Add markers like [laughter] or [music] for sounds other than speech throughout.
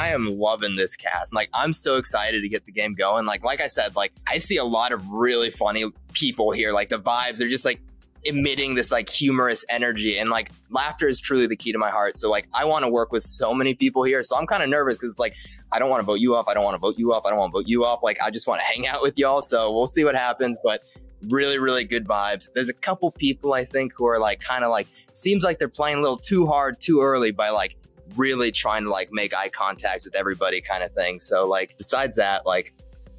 I am loving this cast. Like, I'm so excited to get the game going. Like, like I said, like I see a lot of really funny people here. Like the vibes are just like emitting this like humorous energy and like laughter is truly the key to my heart. So like I want to work with so many people here. So I'm kind of nervous because it's like I don't want to vote you off. I don't want to vote you off. I don't want to vote you off. Like I just want to hang out with y'all. So we'll see what happens. But really, really good vibes. There's a couple people I think who are like kind of like seems like they're playing a little too hard too early by like really trying to like make eye contact with everybody kind of thing. So like besides that, like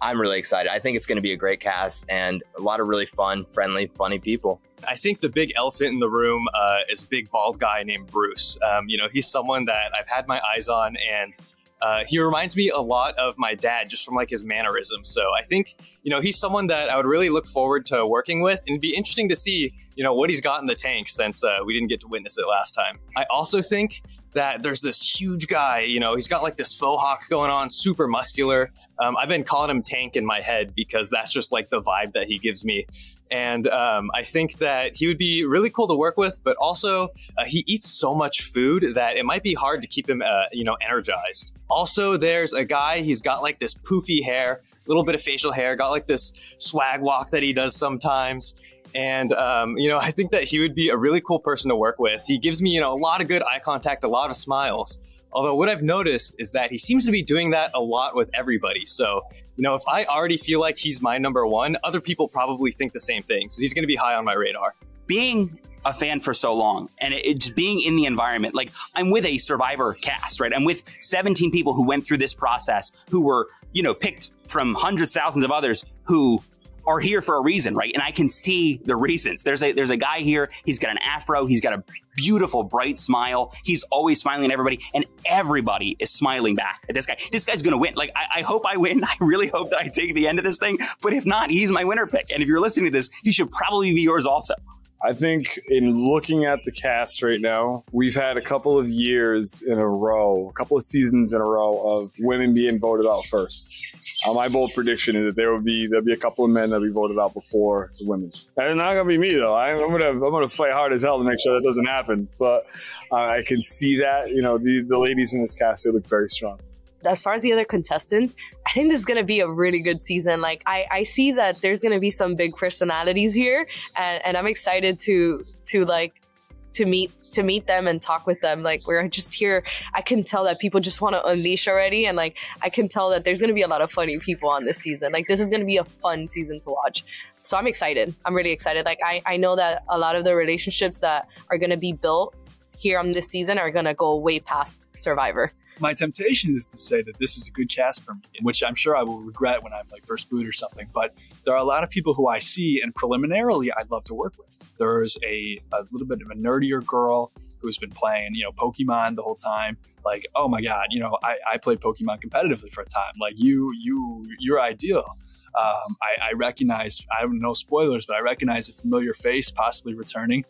I'm really excited. I think it's going to be a great cast and a lot of really fun, friendly, funny people. I think the big elephant in the room uh, is a big bald guy named Bruce. Um, you know, he's someone that I've had my eyes on, and uh, he reminds me a lot of my dad just from like his mannerisms. So I think, you know, he's someone that I would really look forward to working with and it'd be interesting to see, you know, what he's got in the tank since uh, we didn't get to witness it last time. I also think that there's this huge guy, you know, he's got like this faux hawk going on, super muscular. Um, I've been calling him Tank in my head because that's just like the vibe that he gives me. And um, I think that he would be really cool to work with, but also uh, he eats so much food that it might be hard to keep him, uh, you know, energized. Also, there's a guy, he's got like this poofy hair, little bit of facial hair, got like this swag walk that he does sometimes. And, um, you know, [laughs] I think that he would be a really cool person to work with. He gives me, you know, a lot of good eye contact, a lot of smiles. Although what I've noticed is that he seems to be doing that a lot with everybody. So, you know, if I already feel like he's my number one, other people probably think the same thing. So he's going to be high on my radar. Being a fan for so long and it's being in the environment like i'm with a survivor cast right i'm with 17 people who went through this process who were you know picked from hundreds thousands of others who are here for a reason, right? And I can see the reasons. There's a there's a guy here. He's got an afro. He's got a beautiful, bright smile. He's always smiling at everybody, and everybody is smiling back at this guy. This guy's gonna win. Like I, I hope I win. [laughs] I really hope that I take the end of this thing. But if not, he's my winner pick. And if you're listening to this, he should probably be yours also. I think in looking at the cast right now, we've had a couple of years in a row, a couple of seasons in a row of women being voted out first. Uh, my bold prediction is that there will be there'll be a couple of men that will be voted out before the women. And it's not gonna be me though. I, am gonna I'm gonna fight hard as hell to make sure that doesn't happen. But uh, I can see that you know the the ladies in this cast they look very strong as far as the other contestants, I think this is going to be a really good season. Like, I, I see that there's going to be some big personalities here, and, and I'm excited to to like to meet to meet them and talk with them. Like we're just here. I can tell that people just want to unleash already, and like I can tell that there's going to be a lot of funny people on this season. Like this is going to be a fun season to watch. So I'm excited. I'm really excited. Like I I know that a lot of the relationships that are going to be built here on this season are going to go way past Survivor my temptation is to say that this is a good cast for me, which I'm sure I will regret when I'm like first boot or something. But there are a lot of people who I see and preliminarily I'd love to work with. There's a, a little bit of a nerdier girl who's been playing, you know, Pokemon the whole time. Like, oh my God, you know, I, I played Pokemon competitively for a time. Like you, you, you're ideal. Um, I, I, recognize, I have no spoilers, but I recognize a familiar face possibly returning.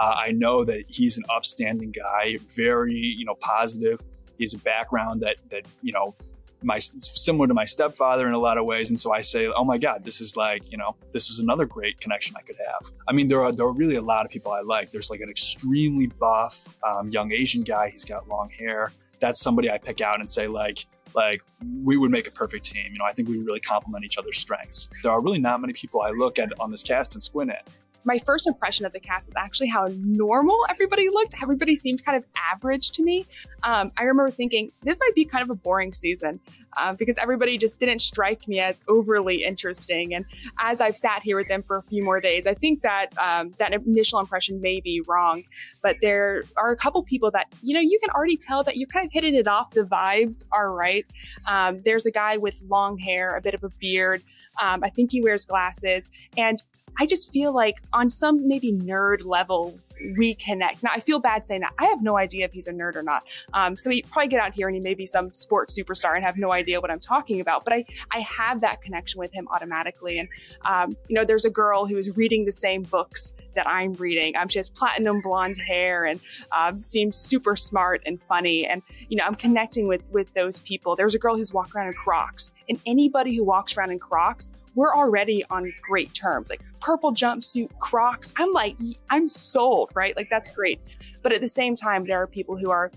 Uh, I know that he's an upstanding guy, very, you know, positive he's a background that that you know my similar to my stepfather in a lot of ways. And so i say oh my god this is like you know this is another great connection i could have. I mean there are there are really a lot of people i like. There's like an extremely buff um, young asian guy. He's got long hair. That's somebody i pick out and say like like we would make a perfect team. You know i think we really complement each other's strengths. There are really not many people i look at on this cast and squint at my first impression of the cast is actually how normal everybody looked. Everybody seemed kind of average to me. Um, I remember thinking this might be kind of a boring season uh, because everybody just didn't strike me as overly interesting. And as I've sat here with them for a few more days, I think that um, that initial impression may be wrong. But there are a couple people that you know you can already tell that you're kind of hitting it off. The vibes are right. Um, there's a guy with long hair, a bit of a beard. Um, I think he wears glasses, and I just feel like on some maybe nerd level, we connect. Now, I feel bad saying that. I have no idea if he's a nerd or not. Um, so he probably get out here and he may be some sports superstar and have no idea what I'm talking about. But I, I have that connection with him automatically. And, um, you know, there's a girl who is reading the same books that I'm reading. Um, she has platinum blonde hair and um, seems super smart and funny. And, you know, I'm connecting with, with those people. There's a girl who's walking around in Crocs. And anybody who walks around in Crocs we're already on great terms. Like purple jumpsuit, Crocs. I'm like, I'm sold, right? Like that's great. But at the same time, there are people who are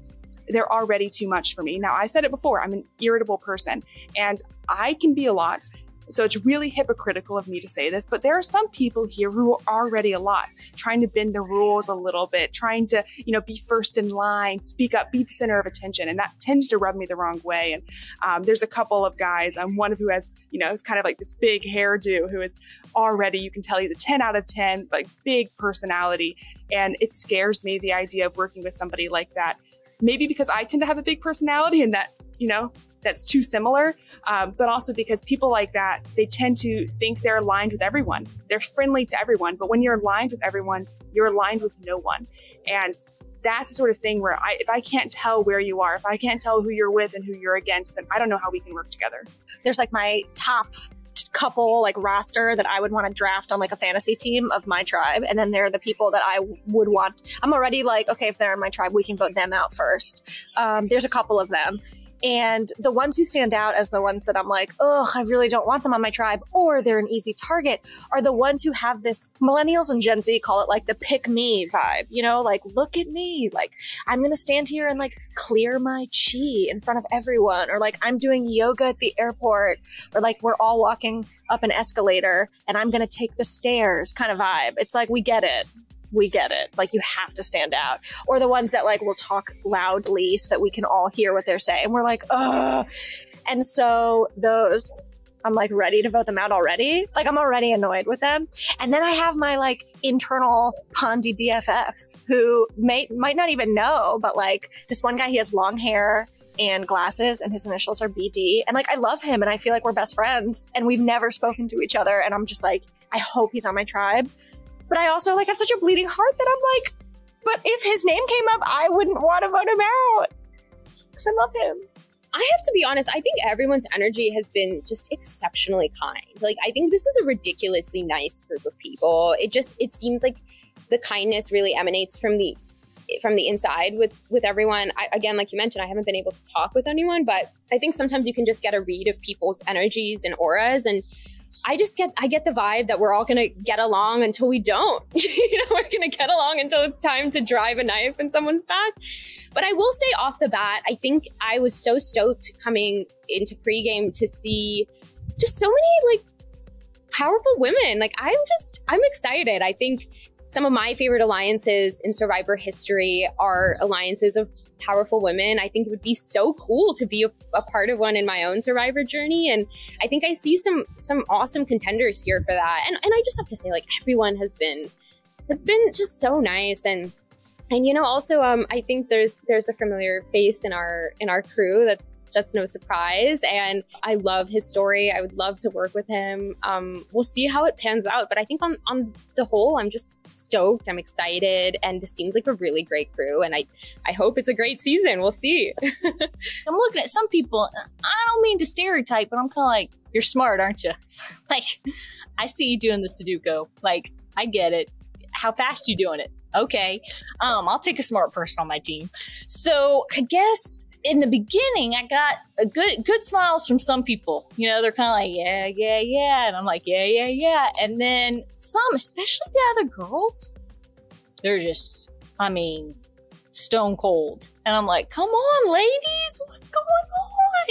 they're already too much for me. Now, I said it before, I'm an irritable person and I can be a lot. So it's really hypocritical of me to say this, but there are some people here who are already a lot, trying to bend the rules a little bit, trying to, you know, be first in line, speak up, be the center of attention. And that tends to rub me the wrong way. And um, there's a couple of guys, um, one of who has, you know, it's kind of like this big hairdo who is already, you can tell he's a 10 out of 10, like big personality. And it scares me the idea of working with somebody like that. Maybe because I tend to have a big personality and that, you know, that's too similar, um, but also because people like that, they tend to think they're aligned with everyone. They're friendly to everyone, but when you're aligned with everyone, you're aligned with no one. And that's the sort of thing where I, if I can't tell where you are, if I can't tell who you're with and who you're against, then I don't know how we can work together. There's like my top couple like roster that I would want to draft on like a fantasy team of my tribe. And then there are the people that I would want. I'm already like, okay, if they're in my tribe, we can vote them out first. Um, there's a couple of them. And the ones who stand out as the ones that I'm like, oh, I really don't want them on my tribe, or they're an easy target, are the ones who have this millennials and Gen Z call it like the pick me vibe, you know, like, look at me. Like, I'm going to stand here and like clear my chi in front of everyone, or like, I'm doing yoga at the airport, or like, we're all walking up an escalator and I'm going to take the stairs kind of vibe. It's like, we get it we get it. Like you have to stand out. Or the ones that like will talk loudly so that we can all hear what they're saying. We're like, ugh. And so those I'm like ready to vote them out already. Like I'm already annoyed with them. And then I have my like internal Pondy BFFs who may might not even know, but like this one guy, he has long hair and glasses and his initials are BD. And like I love him and I feel like we're best friends and we've never spoken to each other. And I'm just like, I hope he's on my tribe but I also like have such a bleeding heart that I'm like, but if his name came up, I wouldn't want to vote him out because I love him. I have to be honest, I think everyone's energy has been just exceptionally kind. Like I think this is a ridiculously nice group of people. It just it seems like the kindness really emanates from the from the inside with with everyone. I, again, like you mentioned, I haven't been able to talk with anyone, but I think sometimes you can just get a read of people's energies and auras and I just get I get the vibe that we're all gonna get along until we don't. [laughs] you know, we're gonna get along until it's time to drive a knife in someone's back. But I will say off the bat, I think I was so stoked coming into pregame to see just so many like powerful women. Like I'm just I'm excited. I think some of my favorite alliances in survivor history are alliances of powerful women. I think it would be so cool to be a, a, part of one in my own survivor journey. And I think I see some some awesome contenders here for that. And and I just have to say, like everyone has been has been just so nice and and you know also um I think there's there's a familiar face in our in our crew that's that's no surprise. And I love his story. I would love to work with him. Um, we'll see how it pans out. But I think on, on the whole, I'm just stoked. I'm excited. And this seems like a really great crew. And I, I hope it's a great season. We'll see. [laughs] I'm looking at some people. I don't mean to stereotype, but I'm kind of like, you're smart, aren't you? [laughs] like, I see you doing the Sudoku. Like, I get it. How fast you doing it? Okay. Um, I'll take a smart person on my team. So I guess in the beginning, I got a good good smiles from some people. You know, they're kind of like, yeah, yeah, yeah, and I'm like, yeah, yeah, yeah. And then some, especially the other girls, they're just, I mean, stone cold. And I'm like, come on, ladies, what's going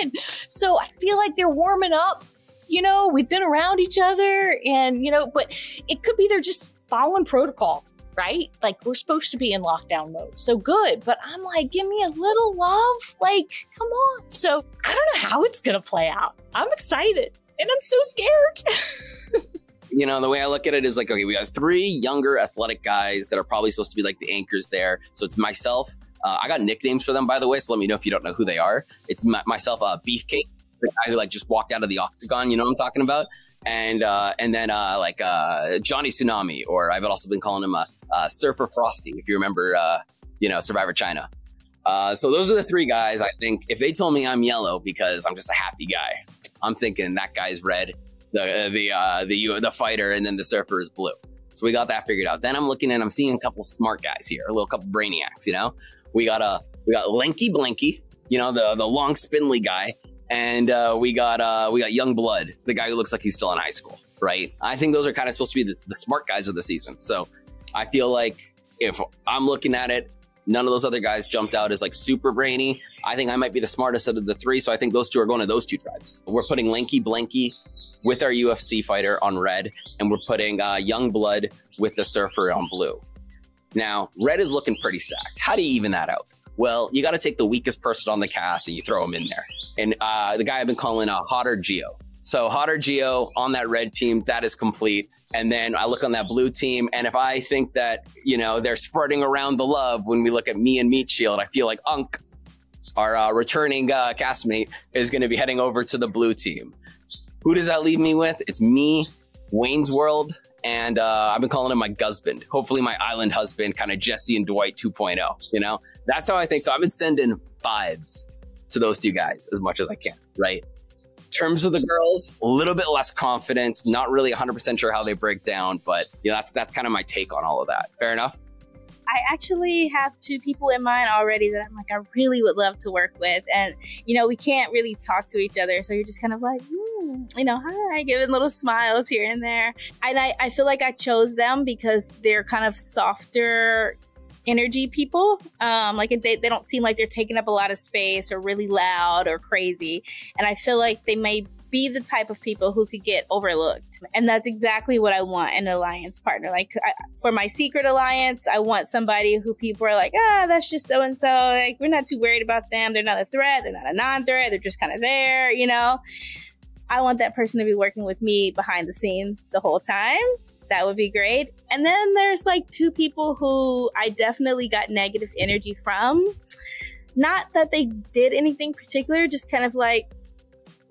on? So I feel like they're warming up. You know, we've been around each other, and you know, but it could be they're just following protocol right? Like we're supposed to be in lockdown mode. So good. But I'm like, give me a little love. Like, come on. So I don't know how it's going to play out. I'm excited and I'm so scared. [laughs] you know, the way I look at it is like, okay, we got three younger athletic guys that are probably supposed to be like the anchors there. So it's myself. Uh, I got nicknames for them, by the way. So let me know if you don't know who they are. It's my, myself, uh, Beefcake, the guy who like just walked out of the octagon. You know what I'm talking about? And uh, and then uh, like uh, Johnny Tsunami, or I've also been calling him a, a Surfer Frosti, if you remember, uh, you know, Survivor China. Uh, so those are the three guys. I think if they told me I'm yellow because I'm just a happy guy, I'm thinking that guy's red, the the uh, the the fighter, and then the surfer is blue. So we got that figured out. Then I'm looking and I'm seeing a couple smart guys here, a little couple brainiacs. You know, we got a we got Lanky Blinky, you know, the the long spindly guy, and uh, we got uh, we got Young Blood, the guy who looks like he's still in high school, right? I think those are kind of supposed to be the, the smart guys of the season. So I feel like if I'm looking at it, None of those other guys jumped out as like super brainy. I think I might be the smartest out of the three, so I think those two are going to those two tribes. We're putting Lanky Blanky with our UFC fighter on red, and we're putting uh, Young Blood with the Surfer on blue. Now, red is looking pretty stacked. How do you even that out? Well, you got to take the weakest person on the cast and you throw him in there. And uh, the guy I've been calling uh, Hotter Geo. So Hotter Geo on that red team, that is complete. And then I look on that blue team, and if I think that you know they're spreading around the love when we look at me and Meat Shield, I feel like Unk, our uh, returning uh, castmate, is going to be heading over to the blue team. Who does that leave me with? It's me, Wayne's World, and uh, I've been calling him my husband. Hopefully, my island husband, kind of Jesse and Dwight 2.0. You know, that's how I think. So I've been sending vibes to those two guys as much as I can. Right In terms of the girls, a little bit less confident. Not really 100% sure how they break down, but you know, that's that's kind of my take on all of that. Fair enough. I actually have two people in mind already that I'm like, I really would love to work with. And, you know, we can't really talk to each other. So you're just kind of like, hmm, you know, hi, giving little smiles here and there. And I, I feel like I chose them because they're kind of softer energy people. Um, like they, they don't seem like they're taking up a lot of space or really loud or crazy. And I feel like they may be the type of people who could get overlooked. And that's exactly what I want an alliance partner. Like I, for my secret alliance, I want somebody who people are like, ah, that's just so and so. Like we're not too worried about them. They're not a threat. They're not a non-threat. They're just kind of there, you know. I want that person to be working with me behind the scenes the whole time that would be great. And then there's like two people who I definitely got negative energy from. Not that they did anything particular, just kind of like,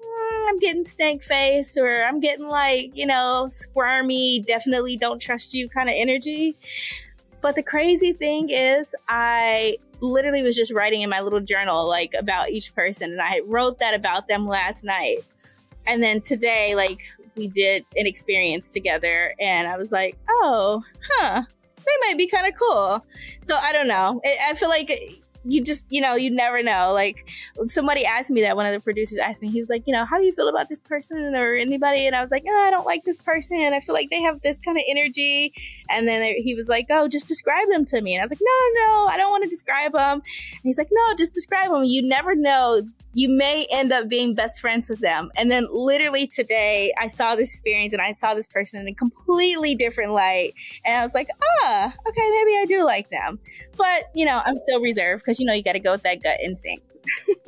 mm, I'm getting stank face or I'm getting like, you know, squirmy, definitely don't trust you kind of energy. But the crazy thing is, I literally was just writing in my little journal like about each person and I wrote that about them last night. And then today, like we did an experience together and I was like, oh, huh, they might be kind of cool. So I don't know. I feel like you just, you know, you never know. Like somebody asked me that, one of the producers asked me, he was like, you know, how do you feel about this person or anybody? And I was like, oh, I don't like this person. I feel like they have this kind of energy. And then he was like, oh, just describe them to me. And I was like, no, no, I don't want to describe them. And he's like, no, just describe them. You never know you may end up being best friends with them. And then literally today, I saw this experience and I saw this person in a completely different light. And I was like, ah, okay, maybe I do like them. But, you know, I'm still reserved because, you know, you got to go with that gut instinct.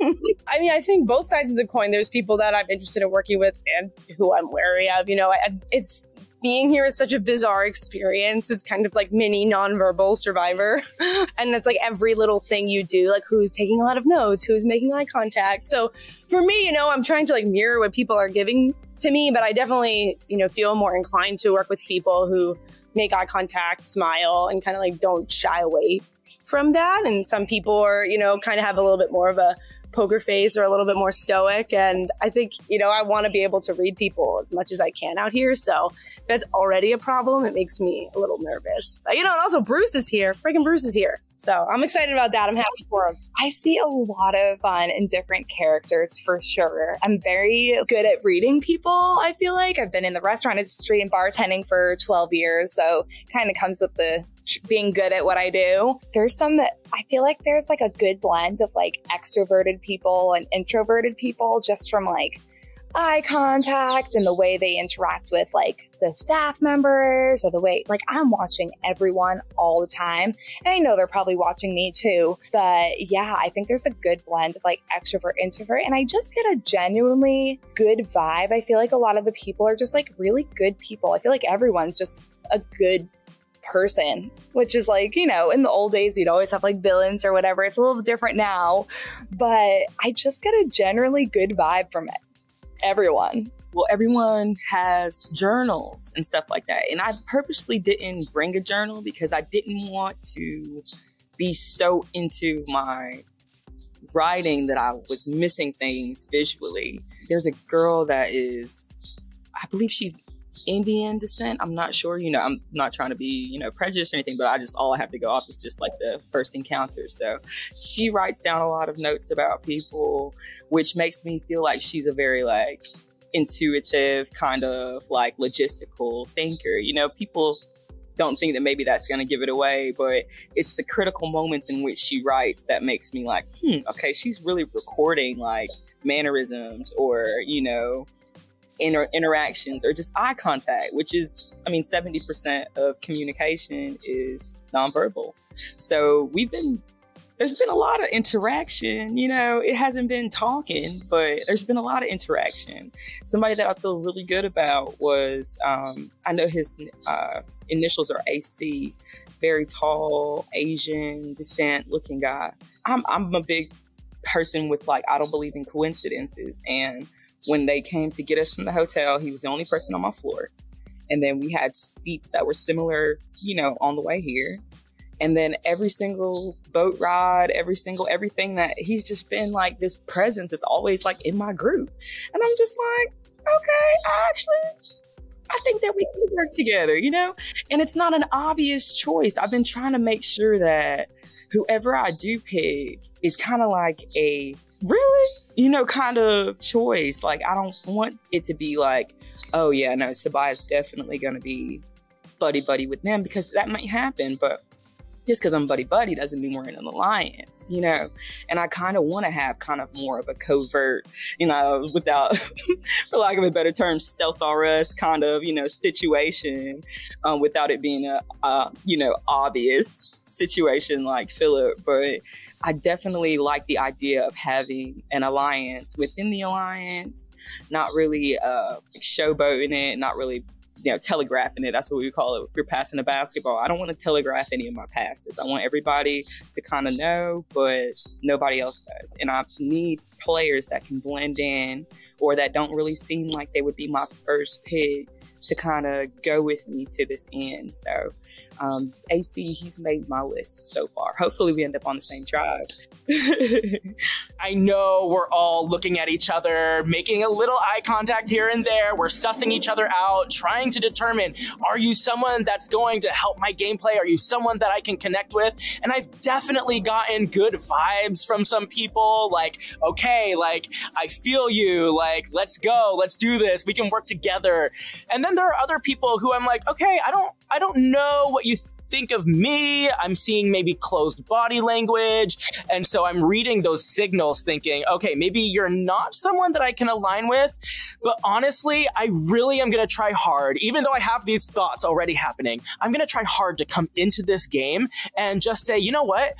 [laughs] I mean, I think both sides of the coin, there's people that I'm interested in working with and who I'm wary of. You know, it's being here is such a bizarre experience. It's kind of like mini nonverbal survivor. [laughs] and it's like every little thing you do, like who's taking a lot of notes, who's making eye contact. So for me, you know, I'm trying to like mirror what people are giving to me, but I definitely, you know, feel more inclined to work with people who make eye contact, smile, and kind of like don't shy away from that. And some people are, you know, kind of have a little bit more of a poker face or a little bit more stoic. And I think, you know, I want to be able to read people as much as I can out here. So that's already a problem. It makes me a little nervous. But, you know, and also Bruce is here. Freaking Bruce is here. So I'm excited about that. I'm happy for him. I see a lot of fun in different characters for sure. I'm very good at reading people, I feel like. I've been in the restaurant industry and bartending for 12 years. So kind of comes with the being good at what I do. There's some that I feel like there's like a good blend of like extroverted people and introverted people just from like eye contact and the way they interact with like the staff members or the way like I'm watching everyone all the time. And I know they're probably watching me too. But yeah, I think there's a good blend of like extrovert, introvert. And I just get a genuinely good vibe. I feel like a lot of the people are just like really good people. I feel like everyone's just a good person, which is like, you know, in the old days, you'd always have like villains or whatever. It's a little different now, but I just get a generally good vibe from it. Everyone. Well, everyone has journals and stuff like that. And I purposely didn't bring a journal because I didn't want to be so into my writing that I was missing things visually. There's a girl that is, I believe she's Indian descent. I'm not sure. You know, I'm not trying to be, you know, prejudiced or anything, but I just all I have to go off is just like the first encounter. So she writes down a lot of notes about people, which makes me feel like she's a very like intuitive kind of like logistical thinker. You know, people don't think that maybe that's going to give it away, but it's the critical moments in which she writes that makes me like, hmm, okay, she's really recording like mannerisms or, you know, inter- interactions or just eye contact, which is, I mean, 70% of communication is nonverbal. So we've been, there's been a lot of interaction. You know, it hasn't been talking, but there's been a lot of interaction. Somebody that I feel really good about was, um, I know his uh, initials are AC, very tall, Asian descent looking guy. I'm, I'm a big person with like, I don't believe in coincidences. And when they came to get us from the hotel, he was the only person on my floor. And then we had seats that were similar, you know, on the way here. And then every single boat ride, every single everything that he's just been like this presence is always like in my group. And I'm just like, okay, I actually I think that we can work together, you know? And it's not an obvious choice. I've been trying to make sure that whoever I do pick is kind of like a really, you know, kind of choice. Like, I don't want it to be like, oh, yeah, no, Sabai is definitely going to be buddy buddy with them because that might happen. But just because I'm buddy buddy doesn't mean we're in an alliance, you know. And I kind of want to have kind of more of a covert, you know, without, [laughs] for lack of a better term, Stealth R Us kind of, you know, situation, um, without it being a, you know, obvious situation like Phillip. But I definitely like the idea of having an alliance within the alliance, not really uh, showboating it, not really you know telegraphing it. That's what we call it. If you're passing a basketball, I don't want to telegraph any of my passes. I want everybody to kind of know, but nobody else does. And I need players that can blend in or that don't really seem like they would be my first pick to kind of go with me to this end. So um, AC, he's made my list so far. Hopefully, we end up on the same tribe. [laughs] I know we're all looking at each other, making a little eye contact here and there. We're sussing each other out, trying to determine are you someone that's going to help my gameplay? Are you someone that I can connect with? And I've definitely gotten good vibes from some people like, okay, like, I feel you, like, let's go, let's do this, we can work together. And then there are other people who I'm like, okay, I don't, I don't know what you think of me. I'm seeing maybe closed body language. And so I'm reading those signals thinking, okay, maybe you're not someone that I can align with. But honestly, I really am going to try hard, even though I have these thoughts already happening. I'm going to try hard to come into this game and just say, you know what?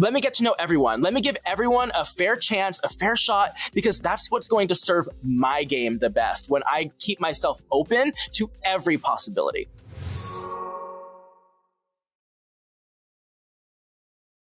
let me get to know everyone. Let me give everyone a fair chance, a fair shot, because that's what's going to serve my game the best when I keep myself open to every possibility.